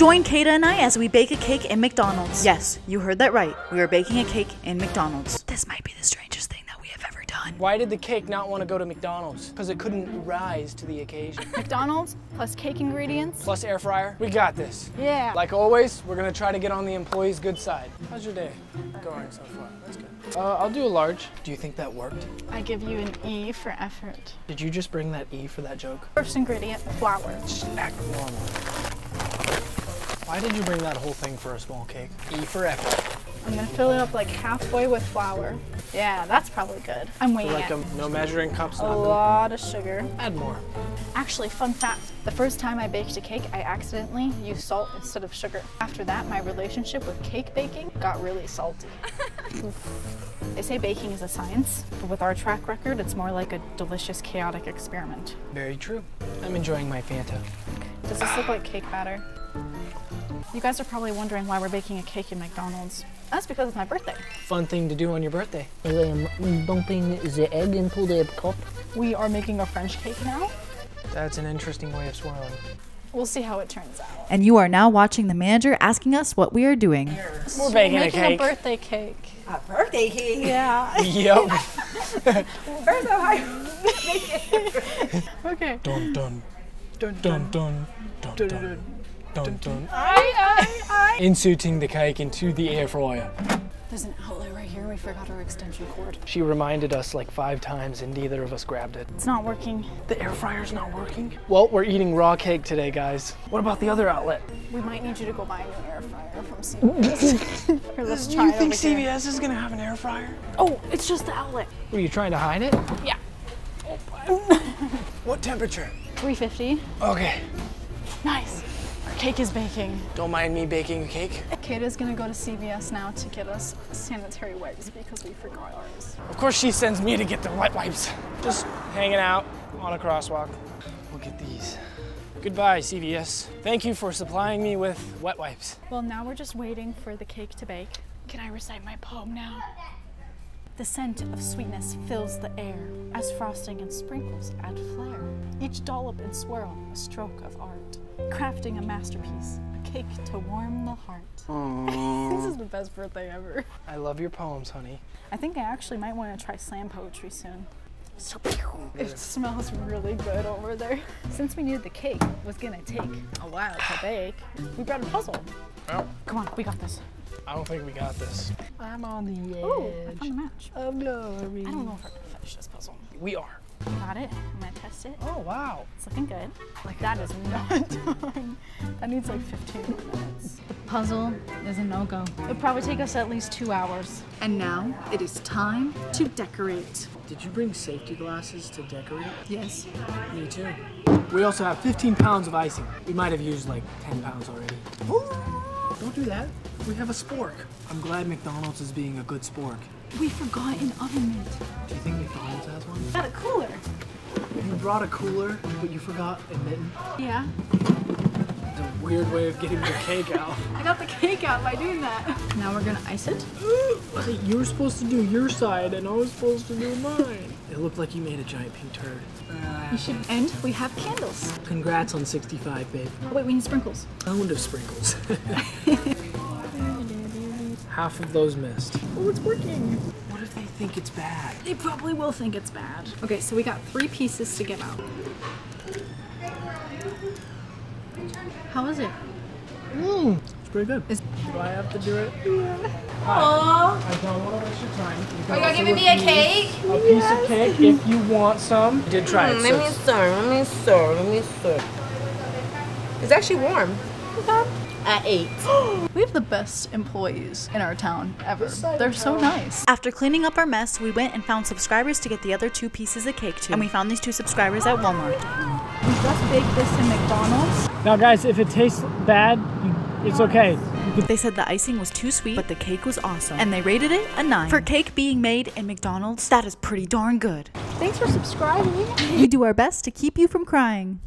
Join Kata and I as we bake a cake in McDonald's. Yes, you heard that right. We are baking a cake in McDonald's. This might be the strangest thing that we have ever done. Why did the cake not want to go to McDonald's? Because it couldn't rise to the occasion. McDonald's plus cake ingredients. Plus air fryer. We got this. Yeah. Like always, we're gonna try to get on the employee's good side. How's your day going so far? That's good. Uh, I'll do a large. Do you think that worked? I give you an E for effort. Did you just bring that E for that joke? First ingredient, flour. Just act normal. Why did you bring that whole thing for a small cake? E for effort. I'm gonna fill it up like halfway with flour. Yeah, that's probably good. I'm weighing Like a, um, no measuring cups, A nothing. lot of sugar. Add more. Actually, fun fact, the first time I baked a cake, I accidentally used salt instead of sugar. After that, my relationship with cake baking got really salty. they say baking is a science, but with our track record, it's more like a delicious, chaotic experiment. Very true. I'm enjoying my Fanta. Does this look like cake batter? You guys are probably wondering why we're baking a cake in McDonald's. That's because it's my birthday. Fun thing to do on your birthday. I am the egg the cup. We are making a French cake now. That's an interesting way of swirling. We'll see how it turns out. And you are now watching the manager asking us what we are doing. We're baking we're making a, cake. a birthday cake. A birthday cake? Yeah. yep. First of all, okay. Dun dun. Dun dun dun dun dun. dun dun. I, I, I. Inserting the cake into the air fryer. There's an outlet right here. We forgot our extension cord. She reminded us like five times and neither of us grabbed it. It's not working. The air fryer's not working? Well, we're eating raw cake today, guys. What about the other outlet? We might need you to go buy a new air fryer from CVS. Here, let's try you think. CVS is gonna have an air fryer? Oh, it's just the outlet. Were you trying to hide it? Yeah. What temperature? 350. Okay. Nice. Our cake is baking. Don't mind me baking a cake. Kata's gonna go to CVS now to get us sanitary wipes because we forgot ours. Of course she sends me to get the wet wipes. Just hanging out on a crosswalk. Look at these. Goodbye, CVS. Thank you for supplying me with wet wipes. Well, now we're just waiting for the cake to bake. Can I recite my poem now? The scent of sweetness fills the air as frosting and sprinkles add flair. Each dollop and swirl, a stroke of art, crafting a masterpiece, a cake to warm the heart. this is the best birthday ever. I love your poems, honey. I think I actually might want to try slam poetry soon. It smells really good over there. Since we knew the cake was gonna take a while to bake, we brought a puzzle. Well, Come on, we got this. I don't think we got this. I'm on the edge Oh, I found the match. of glory. I don't know if we're gonna finish this puzzle. We are. Got it. I'm gonna test it. Oh, wow. It's looking good. Like that is not done. That needs like 15 more minutes. The puzzle is a no-go. It'll probably take us at least two hours. And now it is time to decorate. Did you bring safety glasses to decorate? Yes. Me too. We also have 15 pounds of icing. We might have used like 10 pounds already. Don't do that. We have a spork. I'm glad McDonald's is being a good spork. We forgot an oven mitt. Do you think McDonald's has one? Got a cooler. You brought a cooler, but you forgot a mitten. Yeah. It's a weird way of getting the cake out. I got the cake out by doing that. Now we're gonna ice it. Hey, you were supposed to do your side, and I was supposed to do mine. It looked like you made a giant pink turd. You should. And we have candles. Congrats on 65, babe. Oh wait, we need sprinkles. Pound of sprinkles. Half of those missed. Oh, it's working. What if they think it's bad? They probably will think it's bad. Okay, so we got three pieces to give out. How is it? Mmm, It's pretty good. do I have to do it? Aww. I don't want to waste your time. You Are you giving me a cake? a piece of cake if you want some. You did try it. Mm, so let me serve. Let me serve. Let me serve. It's actually warm. At eight. We have the best employees in our town ever. So They're so nice. After cleaning up our mess, we went and found subscribers to get the other two pieces of cake to. And we found these two subscribers at Walmart. We just baked this in McDonald's. Now, guys, if it tastes bad, it's okay. They said the icing was too sweet, but the cake was awesome. And they rated it a 9. For cake being made in McDonald's, that is pretty darn good. Thanks for subscribing. We do our best to keep you from crying.